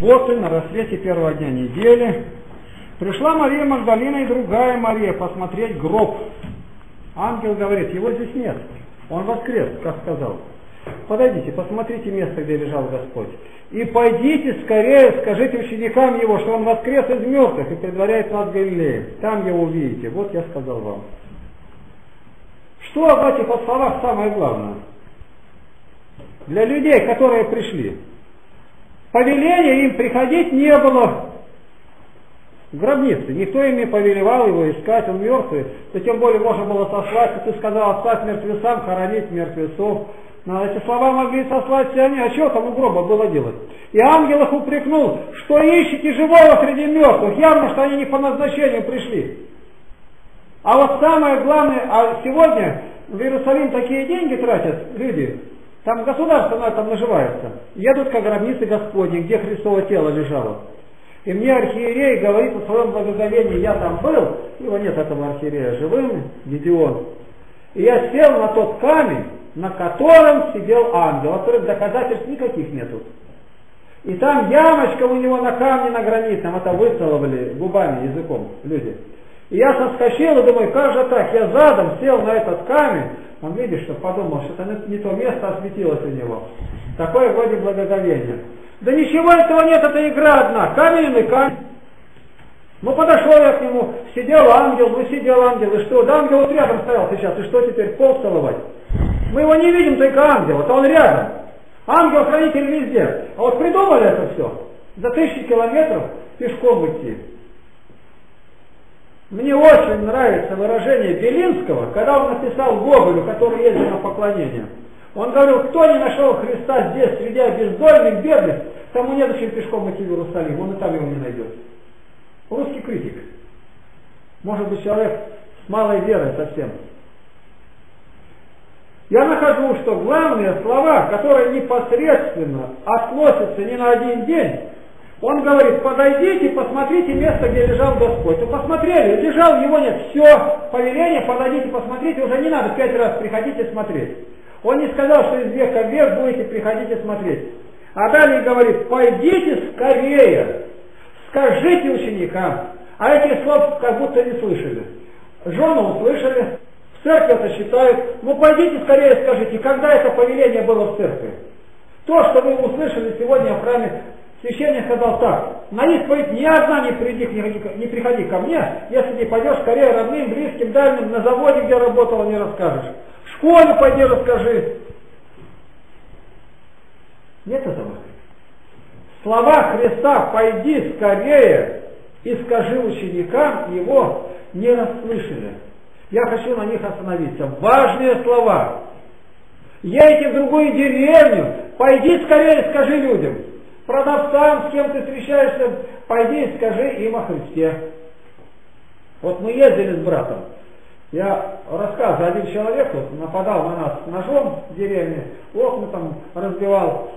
субботы, на рассвете первого дня недели, пришла Мария Магдалина и другая Мария посмотреть гроб. Ангел говорит, его здесь нет, он воскрес, как сказал. Подойдите, посмотрите место, где лежал Господь. И пойдите скорее, скажите ученикам его, что он воскрес из мертвых и предваряет нас Галилеем. Там его увидите. Вот я сказал вам. Что в этих словах самое главное? Для людей, которые пришли. Повеления им приходить не было в гробнице. Никто им не повелевал его искать, он мертвый. То тем более можно было сослать, ты сказал, оставь мертвецам, хоронить мертвецов. Но эти слова могли сослать все они, а что там у гроба было делать? И ангел их упрекнул, что ищете живого среди мертвых, явно, что они не по назначению пришли. А вот самое главное, а сегодня в Иерусалим такие деньги тратят люди, там государство на этом наживается. Едут к гробнице Господней, где Христово тело лежало. И мне архиерей говорит о своем благоговении, я там был, его нет этого архиерея живым, Гедеон. И я сел на тот камень, на котором сидел ангел, которых доказательств никаких нету. И там ямочка у него на камне на гранитном, это выцеловали губами, языком люди. И я соскочил и думаю, как же так, я задом сел на этот камень, он видишь, что подумал, что это не то место осветилось у него. Такое вроде благоговение. Да ничего этого нет, это игра одна, каменный камень. Ну подошел я к нему, сидел ангел, ну сидел ангел, и что? Да ангел вот рядом стоял сейчас, и что теперь, пол целовать? Мы его не видим, только ангел, то он рядом. Ангел хранитель везде. А вот придумали это все. За тысячи километров пешком идти. Мне очень нравится выражение Белинского, когда он написал Гоголю, который ездил на поклонение. Он говорил, кто не нашел Христа здесь, среди бездольных, бедных, тому не зачем пешком идти в Иерусалим, он и там его не найдет. Русский критик. Может быть, человек с малой верой совсем. Я нахожу, что главные слова, которые непосредственно относятся не на один день, он говорит, подойдите, посмотрите место, где лежал Господь. Ну посмотрели, лежал, его нет. Все, повеление, подойдите, посмотрите, уже не надо пять раз приходите смотреть. Он не сказал, что из века в век будете приходить и смотреть. А далее говорит, пойдите скорее, скажите ученикам. А этих слов как будто не слышали. Жены услышали, в церкви это считают. Ну пойдите скорее скажите, когда это повеление было в церкви. То, что вы услышали сегодня в храме Священник сказал так, на исповедь ни одна не приди, не, приходи ко мне, если не пойдешь скорее родным, близким, дальним, на заводе, где работала, не расскажешь. В школе пойди расскажи. Нет этого. Слова Христа «пойди скорее» и скажи ученикам его не расслышали. Я хочу на них остановиться. Важные слова. Едете в другую деревню, пойди скорее и скажи людям продавцам, с кем ты встречаешься, пойди и скажи им о Христе. Вот мы ездили с братом, я рассказываю, один человек вот нападал на нас ножом в деревне, окна там разбивал,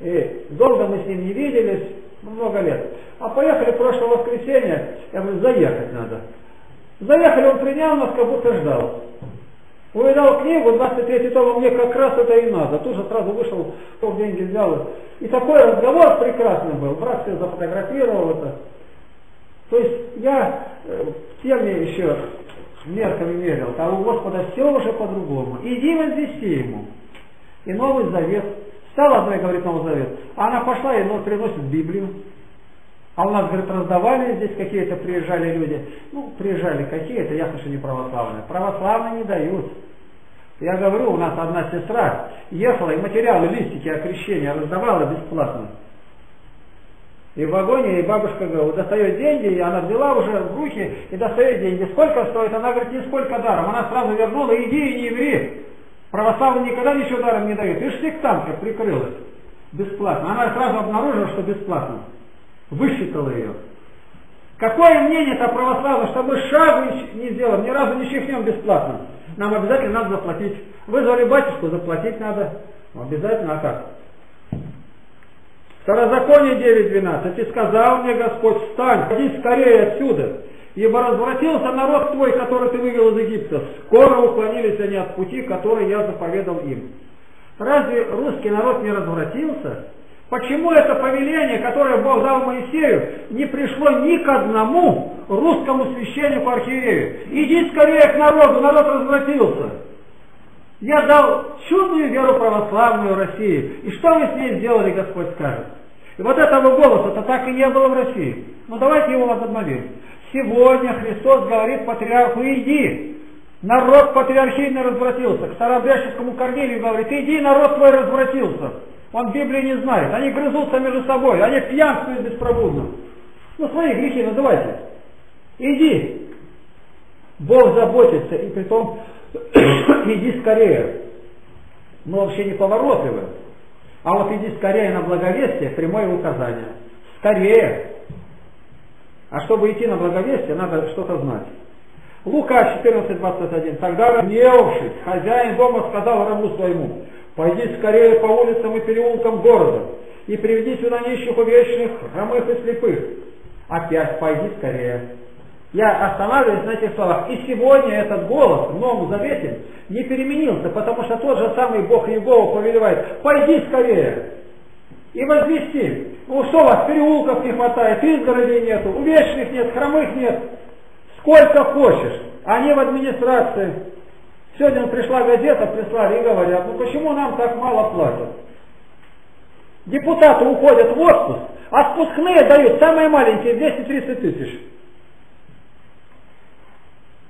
и долго мы с ним не виделись, много лет. А поехали прошлое воскресенье, я говорю, заехать надо. Заехали, он принял нас, как будто ждал. Увидал книгу, 23 том, а мне как раз это и надо. Тут же сразу вышел, деньги взял. И такой разговор прекрасный был. Брат все зафотографировал это. То есть я э, в теме еще мерками мерил, а у Господа все уже по-другому. Иди возвести ему. И Новый Завет. Стала одной, говорит, Новый Завет. А она пошла и приносит Библию. А у нас, говорит, раздавали здесь какие-то, приезжали люди. Ну, приезжали какие-то, ясно, что не православные. Православные не дают. Я говорю, у нас одна сестра ехала и материалы, листики о крещении раздавала бесплатно. И в вагоне, и бабушка говорит, достает деньги, и она взяла уже в руки и достает деньги. Сколько стоит? Она говорит, нисколько даром. Она сразу вернула, иди и не ври. Православные никогда ничего даром не дают. И сектантка прикрылась. Бесплатно. Она сразу обнаружила, что бесплатно. Высчитала ее. Какое мнение-то православное, что мы шагу не сделаем, ни разу не чихнем бесплатно нам обязательно надо заплатить. Вызвали батюшку, заплатить надо. Ну, обязательно, а как? Второзаконие 9.12. И сказал мне Господь, встань, ходи скорее отсюда, ибо развратился народ твой, который ты вывел из Египта. Скоро уклонились они от пути, который я заповедал им. Разве русский народ не развратился? Почему это повеление, которое Бог дал Моисею, не пришло ни к одному русскому священнику архиерею? Иди скорее к народу, народ развратился. Я дал чудную веру православную России. И что вы с ней сделали, Господь скажет? И вот этого голоса-то так и не было в России. Ну давайте его возобновим. Сегодня Христос говорит патриарху, иди. Народ патриархийно развратился. К старообрядческому Корнилию говорит, иди, народ твой развратился. Он Библии не знает. Они грызутся между собой, они пьянствуют беспробудно. Ну, свои грехи называйте. Иди. Бог заботится, и при том иди скорее. Но вообще не поворотливо. А вот иди скорее на благовестие, прямое указание. Скорее. А чтобы идти на благовестие, надо что-то знать. Лука 14.21. Тогда разгневавшись, хозяин дома сказал рабу своему, пойди скорее по улицам и переулкам города и приведи сюда нищих, увечных, хромых и слепых. Опять пойди скорее. Я останавливаюсь на этих словах. И сегодня этот голос в Новом Завете не переменился, потому что тот же самый Бог Иегова повелевает, пойди скорее и возвести. Ну что у вас, переулков не хватает, изгородей нету, увечных нет, хромых нет. Сколько хочешь. Они в администрации. Сегодня пришла газета, прислали и говорят, ну почему нам так мало платят? Депутаты уходят в отпуск, а спускные дают самые маленькие 230 тысяч.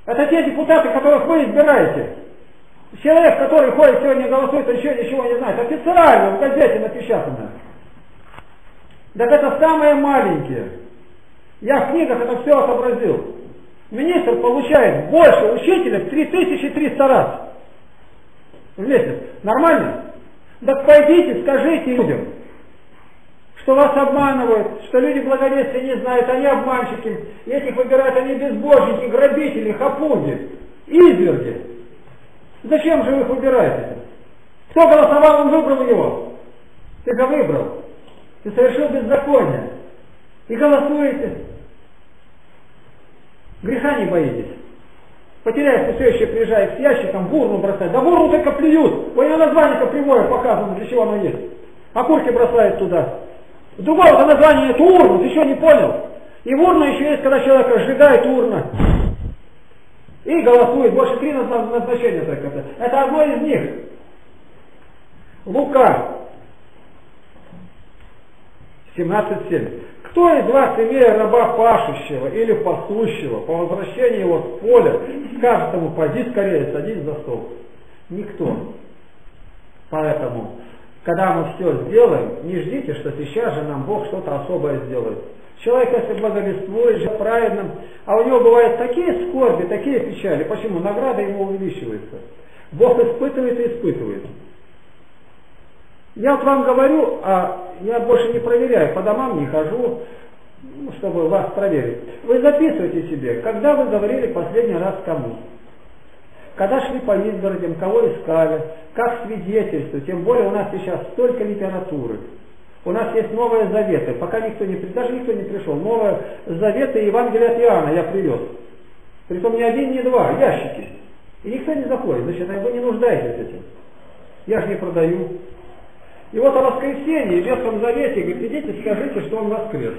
Это те депутаты, которых вы избираете. Человек, который ходит сегодня голосует, еще ничего не знает. Официально в газете напечатано. Так это самые маленькие. Я в книгах это все отобразил. Министр получает больше учителя в 3300 раз в месяц. Нормально? Так пойдите, скажите людям, что вас обманывают, что люди благовестия не знают, они обманщики, этих выбирают они безбожники, грабители, хапуги, изверги. Зачем же вы их выбираете? Кто голосовал, он выбрал его. Ты же выбрал. Ты совершил беззаконие. И голосуете. Греха не боитесь. Потеряешь, все приезжает с ящиком, в урну бросает. Да в урну только плюют. У него название капливое показано, для чего оно есть. Окурки бросают туда. Другого-то названия нет урну, ты еще не понял. И урна еще есть, когда человек сжигает урна. И голосует. Больше три назначения только. Это одно из них. Лука 17.7. Кто из вас, имея раба пашущего или пасущего, по возвращении его с поля, скажет ему, пойди скорее, садись за стол? Никто. Поэтому когда мы все сделаем, не ждите, что сейчас же нам Бог что-то особое сделает. Человек, если благовествует, же праведным, а у него бывают такие скорби, такие печали. Почему? Награда ему увеличивается. Бог испытывает и испытывает. Я вот вам говорю, а я больше не проверяю, по домам не хожу, ну, чтобы вас проверить. Вы записывайте себе, когда вы говорили последний раз кому когда шли по изгородям, кого искали, как свидетельствовать, тем более у нас сейчас столько литературы. У нас есть Новые Заветы, пока никто не, даже никто не пришел. Новые Заветы и Евангелие от Иоанна я привез. Притом не один, не два, ящики. И никто не заходит, значит, вы не нуждаетесь этим. Я же не продаю. И вот о воскресенье в Ветхом Завете, говорит, идите, скажите, что он воскрес.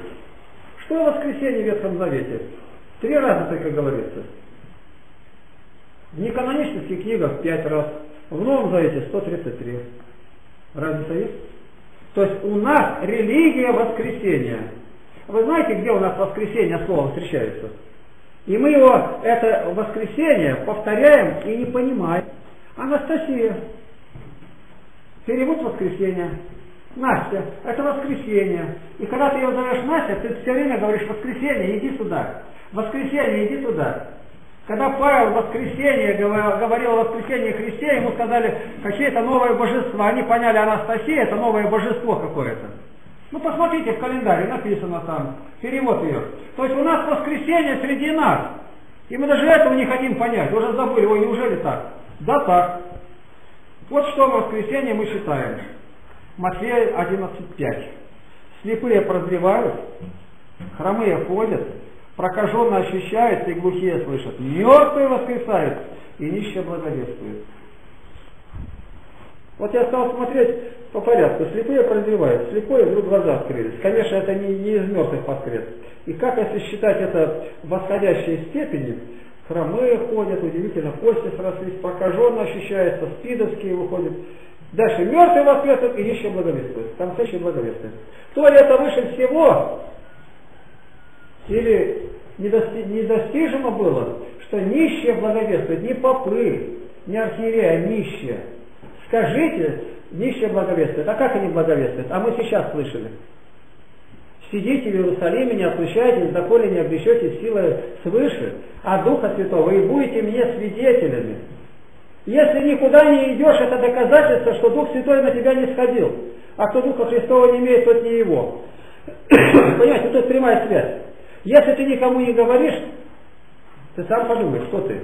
Что о воскресенье в Ветхом Завете? Три раза только говорится. В неканонических книгах 5 раз, в Новом Завете 133. Разница есть? То есть у нас религия воскресения. Вы знаете, где у нас воскресенье слово встречается? И мы его, это воскресенье, повторяем и не понимаем. Анастасия. Перевод воскресенья. Настя, это воскресенье. И когда ты ее зовешь Настя, ты все время говоришь воскресенье, иди сюда. Воскресенье, иди туда. Когда Павел в воскресенье говорил о воскресении Христе, ему сказали какие-то новые божества. Они поняли, Анастасия это новое божество какое-то. Ну посмотрите в календаре, написано там, перевод ее. То есть у нас воскресенье среди нас. И мы даже этого не хотим понять, уже забыли, ой, неужели так? Да так. Вот что в воскресенье мы считаем. Матфея 11.5. Слепые прозревают, хромые ходят, прокаженные ощущаются и глухие слышат, мертвые воскресают и нищие благовествуют. Вот я стал смотреть по порядку. Слепые прозревают, слепые вдруг глаза открылись. Конечно, это не, не из мертвых воскрес. И как, если считать это восходящей степени, хромые ходят, удивительно, кости срослись, прокаженно ощущается, спидовские выходят. Дальше мертвый воскрес и еще благовествует. Там все еще благовествует. Ли это выше всего, или недости, недостижимо было, что нищие благовествуют, не попы, не архиереи, а нищие. Скажите, нищие благовествуют. А как они благовествуют? А мы сейчас слышали. Сидите в Иерусалиме, не отлучайтесь, доколе не обречете силой свыше, а Духа Святого, и будете мне свидетелями. Если никуда не идешь, это доказательство, что Дух Святой на тебя не сходил. А кто Духа Христова не имеет, тот не его. Понимаете, тут прямая связь. Если ты никому не говоришь, ты сам подумай, что ты.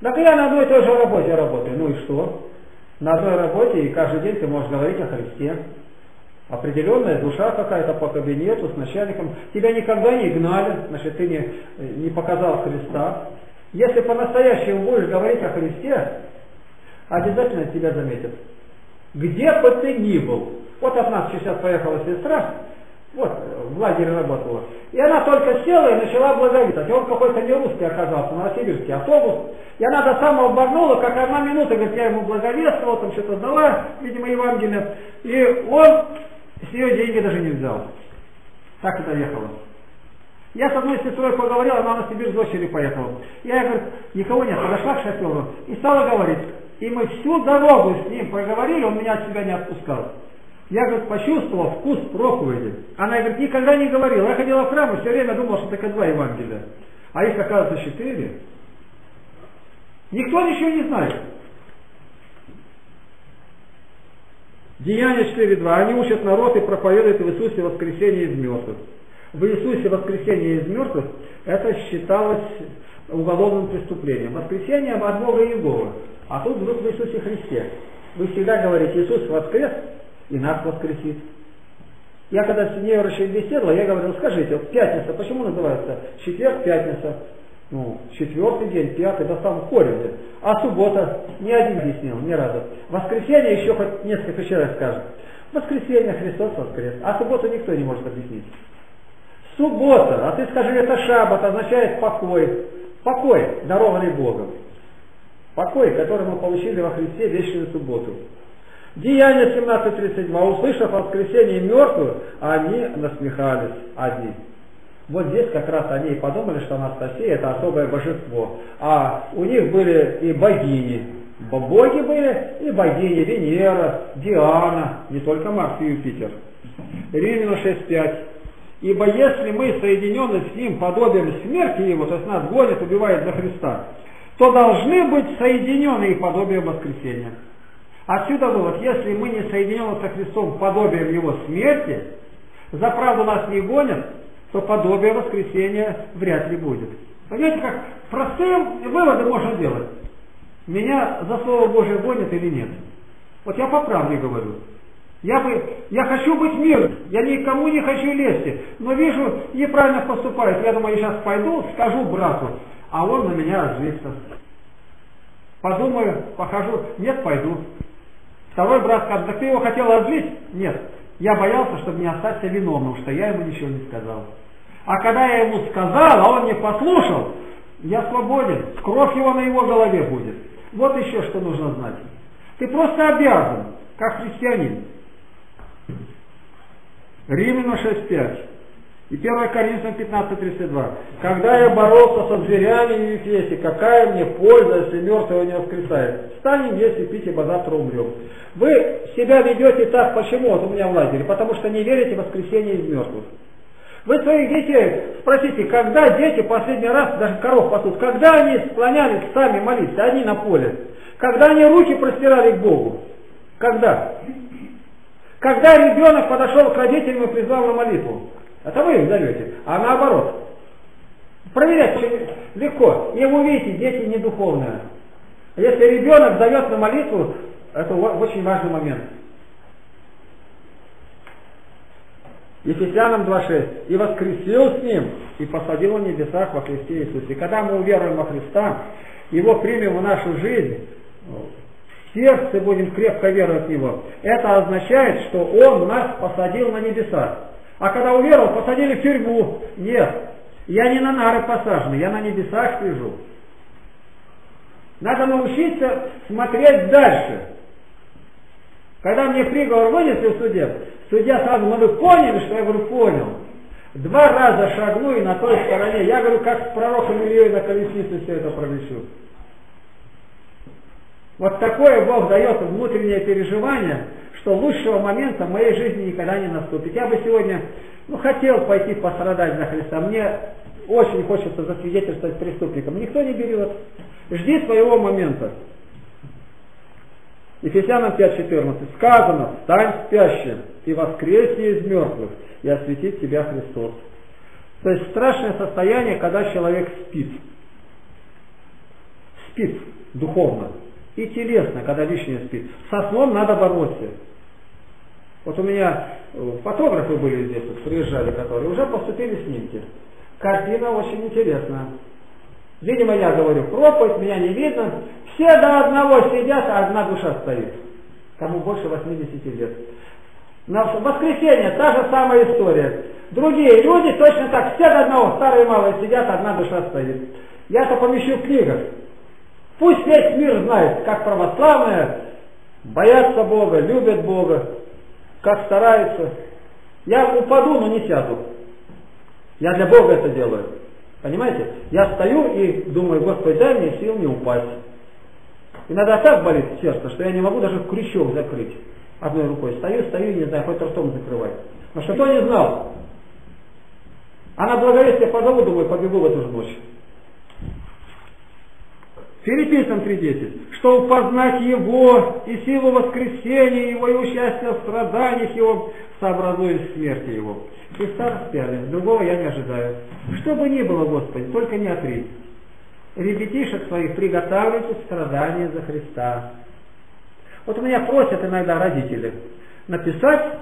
Так я на одной и той же работе работаю. Ну и что? На одной работе и каждый день ты можешь говорить о Христе. Определенная душа какая-то по кабинету с начальником. Тебя никогда не гнали, значит ты не, не показал Христа. Если по-настоящему будешь говорить о Христе, обязательно тебя заметят. Где бы ты ни был. Вот от нас сейчас поехала сестра, вот, в лагере работала. И она только села и начала благовествовать. Он какой-то не русский оказался, новосибирский автобус. И она до самого обогнула, как одна минута, говорит, я ему благовествовал, там что-то дала, видимо, Евангелие. И он с нее деньги даже не взял. Так это ехало. Я с одной сестрой поговорил, она на Сибирь с дочерью поехала. Я, говорю, никого нет, подошла к шоферу и стала говорить. И мы всю дорогу с ним проговорили, он меня от себя не отпускал. Я, говорит, почувствовал вкус проповеди. Она, говорит, никогда не говорила. Я ходила в храм и все время думал, что только два Евангелия. А их, оказывается, четыре. Никто ничего не знает. Деяние 4.2. Они учат народ и проповедуют в Иисусе воскресение из мертвых. В Иисусе воскресение из мертвых это считалось уголовным преступлением. Воскресение от Бога Иеговы. А тут вдруг в Иисусе Христе. Вы всегда говорите, Иисус воскрес, и нас воскресит. Я когда с ней беседовал, я говорил, скажите, вот пятница, почему называется четверг, пятница? Ну, четвертый день, пятый, да сам корень. А суббота ни один объяснил, ни разу. Воскресенье еще хоть несколько человек скажет. Воскресенье Христос воскрес. А субботу никто не может объяснить. Суббота, а ты скажи, это шаббат, означает покой. Покой, дарованный Богом. Покой, который мы получили во Христе вечную субботу. Деяние 17.32. Услышав воскресение мертвых, они насмехались одни. Вот здесь как раз они и подумали, что Анастасия это особое божество. А у них были и богини. Боги были и богини. Венера, Диана, не только Марс и Юпитер. Римляна 6.5. Ибо если мы соединены с Ним подобием смерти Его, то есть нас гонит, убивает за Христа, то должны быть соединены и подобием воскресения. Отсюда вывод, если мы не соединены со Христом подобием Его смерти, за правду нас не гонят, то подобие воскресения вряд ли будет. Понимаете, как простым выводы можно делать. Меня за Слово Божие гонят или нет? Вот я по правде говорю. Я, бы, я хочу быть мирным, я никому не хочу лезть, но вижу, неправильно поступает. Я думаю, я сейчас пойду, скажу брату, а он на меня разжится. Подумаю, похожу, нет, пойду. Второй брат скажет, так ты его хотел разлить? Нет. Я боялся, чтобы не остаться виновным, что я ему ничего не сказал. А когда я ему сказал, а он не послушал, я свободен. Кровь его на его голове будет. Вот еще что нужно знать. Ты просто обязан, как христианин. Римляна 6.5. И 1 Коринфянам 15.32. Когда я боролся со зверями в Ефесе, какая мне польза, если мертвого не воскресает? Станем есть и пить, ибо завтра умрем. Вы себя ведете так, почему вот у меня в лагере? Потому что не верите в воскресение из мертвых. Вы своих детей спросите, когда дети последний раз, даже коров пасут, когда они склонялись сами молиться, они на поле? Когда они руки простирали к Богу? Когда? Когда ребенок подошел к родителям и призвал на молитву? Это вы их зовете. А наоборот. Проверять легко. И вы видите, дети не духовные. Если ребенок зовет на молитву, это очень важный момент. Ефесянам 2.6. «И воскресил с Ним, и посадил в небесах во Христе Иисусе». Когда мы уверуем во Христа, Его примем в нашу жизнь, в сердце будем крепко веровать в Него, это означает, что Он нас посадил на небеса. А когда уверовал, посадили в тюрьму. Нет, я не на нары посажен, я на небесах сижу. Надо научиться смотреть дальше. Когда мне приговор вынесли в суде, судья сразу, ну вы поняли, что я говорю, понял. Два раза шагну и на той стороне. Я говорю, как с пророком Ильей на колеснице все это пролечу. Вот такое Бог дает внутреннее переживание, что лучшего момента в моей жизни никогда не наступит. Я бы сегодня ну, хотел пойти пострадать за Христа. Мне очень хочется засвидетельствовать преступникам. Никто не берет. Жди своего момента. Ефесянам 5.14 сказано, стань спящим и воскресни из мертвых, и осветит тебя Христос. То есть страшное состояние, когда человек спит. Спит духовно и телесно, когда лишнее спит. Со сном надо бороться. Вот у меня э, фотографы были здесь, приезжали, которые уже поступили снимки. Картина очень интересная. Видимо, я говорю, проповедь, меня не видно. Все до одного сидят, а одна душа стоит. Кому больше 80 лет. На воскресенье та же самая история. Другие люди точно так, все до одного, старые и малые сидят, одна душа стоит. Я-то помещу в книгах. Пусть весь мир знает, как православные боятся Бога, любят Бога, как стараются. Я упаду, но не сяду. Я для Бога это делаю. Понимаете? Я стою и думаю, Господи, дай мне сил не упасть. Иногда так болит сердце, что я не могу даже крючок закрыть одной рукой. Стою, стою, не знаю, хоть ртом закрывать. Но что не знал. А на благовестие позову, думаю, побегу в эту же ночь. Филиппийцам 3.10. Чтобы познать Его и силу воскресения Его и участие в страданиях Его, сообразуясь смерти Его. Христа распяли, другого я не ожидаю. Что бы ни было, Господи, только не отрить. Ребятишек своих приготавливайте страдания за Христа. Вот меня просят иногда родители написать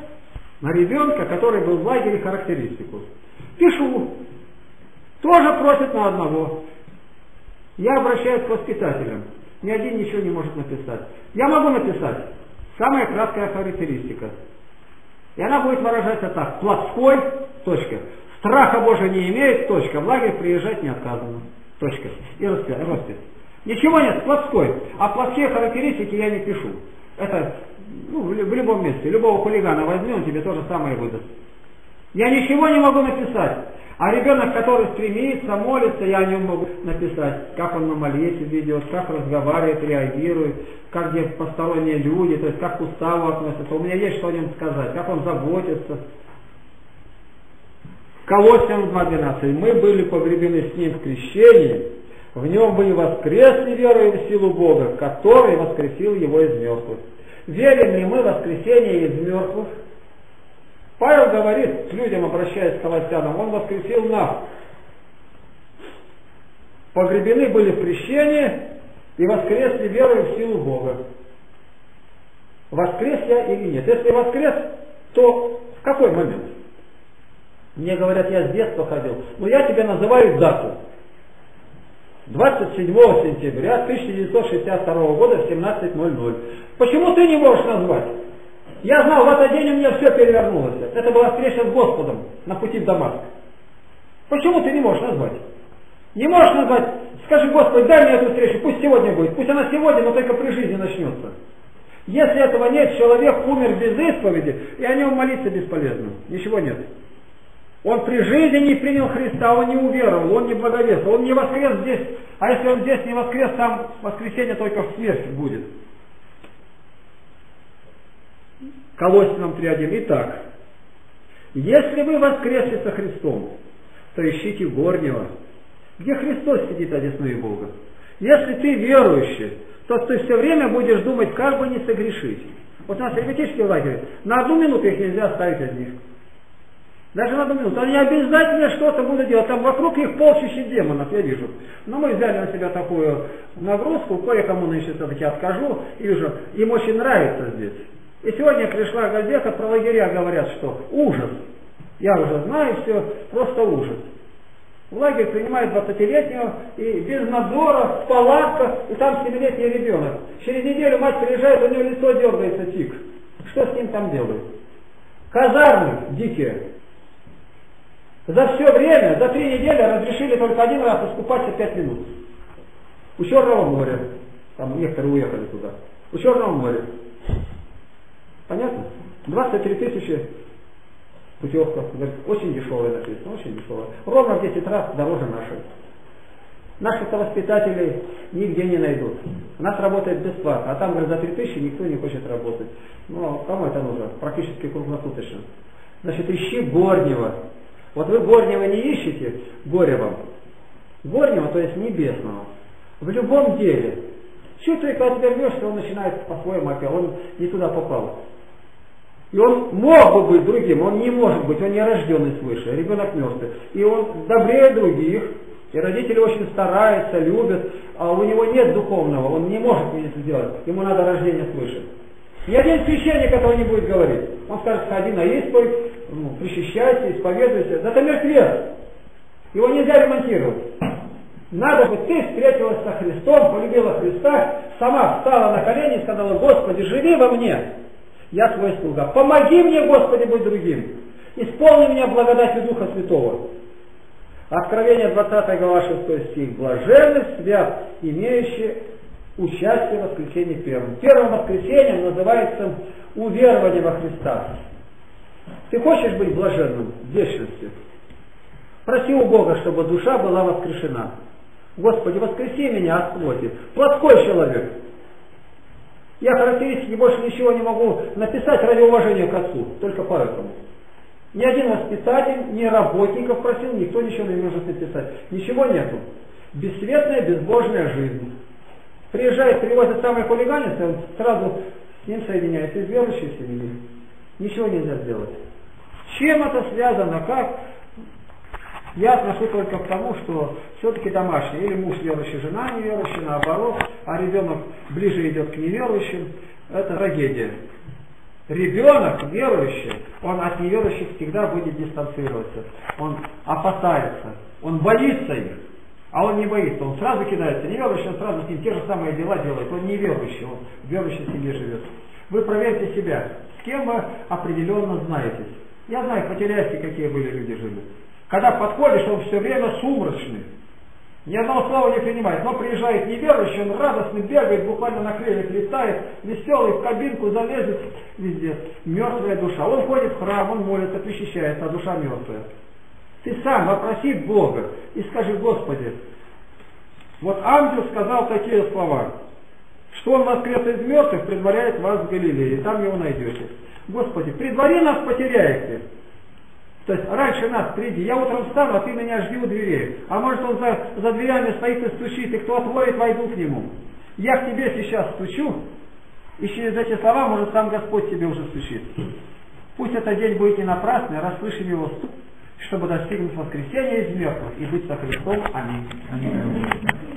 на ребенка, который был в лагере, характеристику. Пишу. Тоже просят на одного. Я обращаюсь к воспитателям. Ни один ничего не может написать. Я могу написать. Самая краткая характеристика. И она будет выражаться так. Плотской, точка. Страха Божия не имеет, точка. В лагерь приезжать не отказано. Точка. И роспись. Ничего нет, плотской. А плотские характеристики я не пишу. Это ну, в, любом месте. Любого хулигана возьми, он тебе то же самое выдаст. Я ничего не могу написать. А ребенок, который стремится, молится, я о нем могу написать, как он на молитве ведет, как разговаривает, реагирует, как где посторонние люди, то есть как к уставу относятся. У меня есть что о нем сказать, как он заботится. Колоссям 2.12. Мы были погребены с ним в крещении, в нем были воскресли верой в силу Бога, который воскресил его из мертвых. Верим ли мы в воскресение из мертвых? Павел говорит людям, обращаясь к колоссянам, он воскресил нас. Погребены были в крещении и воскресли верой в силу Бога. Воскрес я или нет? Если воскрес, то в какой момент? Мне говорят, я с детства ходил. Но я тебе называю дату. 27 сентября 1962 года в 17.00. Почему ты не можешь назвать? Я знал, в этот день у меня все перевернулось. Это была встреча с Господом на пути в Дамаск. Почему ты не можешь назвать? Не можешь назвать, скажи, Господи, дай мне эту встречу, пусть сегодня будет. Пусть она сегодня, но только при жизни начнется. Если этого нет, человек умер без исповеди, и о нем молиться бесполезно. Ничего нет. Он при жизни не принял Христа, он не уверовал, он не благовестил, он не воскрес здесь. А если он здесь не воскрес, там воскресенье только в смерти будет. Колосинам 3.1. Итак, если вы воскресли со Христом, то ищите горнего, где Христос сидит одесную Бога. Если ты верующий, то ты все время будешь думать, как бы не согрешить. Вот у нас ребятишки в лагере, на одну минуту их нельзя оставить одних. Даже на одну минуту. Они обязательно что-то будут делать. Там вокруг их полчища демонов, я вижу. Но мы взяли на себя такую нагрузку, кое-кому нынче все-таки откажу, и вижу, им очень нравится здесь. И сегодня пришла газета, про лагеря говорят, что ужас. Я уже знаю все, просто ужас. В лагерь принимают 20-летнего и без надзора, в палатках, и там 7-летний ребенок. Через неделю мать приезжает, у него лицо дергается тик. Что с ним там делают? Казармы дикие. За все время, за три недели разрешили только один раз искупаться 5 минут. У Черного моря. Там некоторые уехали туда. У Черного моря. Понятно? 23 тысячи путевка. Очень дешевая написано, очень дешевая. Ровно в 10 раз дороже нашей. Наших-то воспитателей нигде не найдут. У нас работает бесплатно, а там, говорят, за 3000 никто не хочет работать. Ну, кому это нужно? Практически круглосуточно. Значит, ищи горнего. Вот вы горнего не ищете, горе вам. Горнего, то есть небесного. В любом деле. Чуть только отвернешься, он начинает по-своему опять, он не туда попал. И он мог бы быть другим, он не может быть, он не рожденный свыше, ребенок мертвый. И он добрее других, и родители очень стараются, любят, а у него нет духовного, он не может это сделать, ему надо рождение свыше. Ни один священник этого не будет говорить. Он скажет, ходи на исповедь, ну, причащайся, исповедуйся. Да это мертвец. Его нельзя ремонтировать. Надо бы ты встретилась со Христом, полюбила Христа, сама встала на колени и сказала, Господи, живи во мне. Я твой слуга. Помоги мне, Господи, быть другим. Исполни меня благодатью Духа Святого. Откровение 20 глава 6 стих. Блаженный свят, имеющий участие в воскресении первым. Первым воскресением называется уверование во Христа. Ты хочешь быть блаженным в вечности? Проси у Бога, чтобы душа была воскрешена. Господи, воскреси меня от плоти. Плотской человек. Я характеристики больше ничего не могу написать ради уважения к отцу. Только поэтому. Ни один воспитатель, ни работников просил, никто ничего не может написать. Ничего нету. Бесцветная, безбожная жизнь. Приезжает, привозит самый хулиганец, он сразу с ним соединяется из верующей семьи. Ничего нельзя сделать. Чем это связано? Как? Я отношу только к тому, что все-таки домашний, или муж верующий, жена неверующая, наоборот, а ребенок ближе идет к неверующим, это трагедия. Ребенок верующий, он от неверующих всегда будет дистанцироваться. Он опасается, он боится их. А он не боится, он сразу кидается. Неверующий, он сразу с ним те же самые дела делает. Он неверующий, он в верующей семье живет. Вы проверьте себя, с кем вы определенно знаетесь. Я знаю, по какие были люди жили. Когда подходишь, он все время сумрачный. Ни одного слова не принимает. Но приезжает неверующий, он радостный, бегает, буквально на крыльях летает, веселый, в кабинку залезет везде. Мертвая душа. Он ходит в храм, он молится, причащается, а душа мертвая. Ты сам вопроси Бога и скажи, Господи, вот ангел сказал такие слова, что он воскрес из мертвых, предваряет вас в Галилее, там его найдете. Господи, предвари нас потеряете. То есть раньше нас приди, я утром встану, а ты меня жди у дверей. А может он за, за дверями стоит и стучит, и кто отворит, войду к нему. Я к тебе сейчас стучу, и через эти слова, может, сам Господь тебе уже стучит. Пусть этот день будет не напрасный, расслышим его стук, чтобы достигнуть воскресения из мертвых и быть со Христом. Аминь. Аминь.